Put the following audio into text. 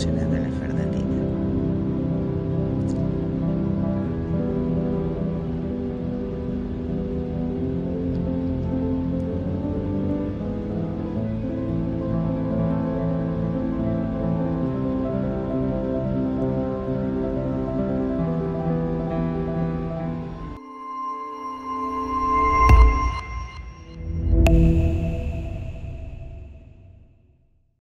solucionada la falta